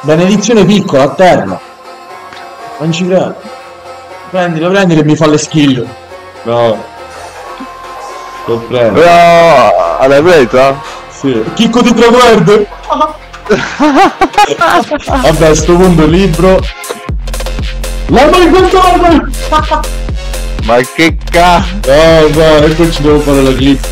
Benedizione piccola a terra. Non ci credo. Prendilo, prendilo e mi fa le skill. No. Lo prendo. no alla presa? Sì. Chicco di traguardo. Vabbè, sto punto libro. La mai contorno! Ma che cazzo? No, no, eccoci devo fare la clip.